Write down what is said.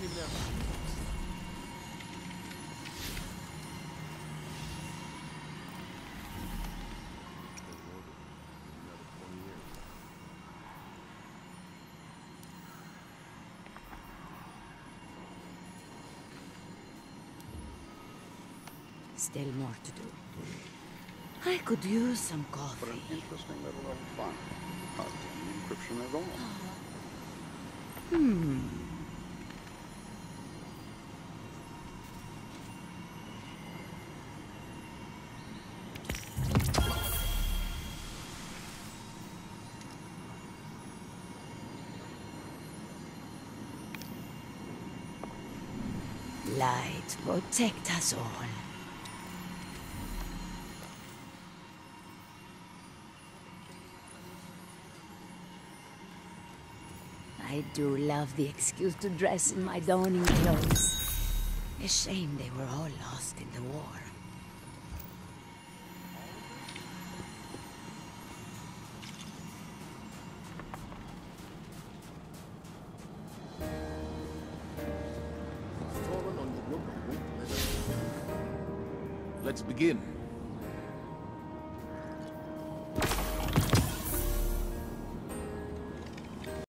Still more to do. I could use some But an coffee. interesting little fun. Hardly any encryption at all. Hmm. Light protect us all. I do love the excuse to dress in my dawning clothes. A shame they were all lost in the war. Let's begin.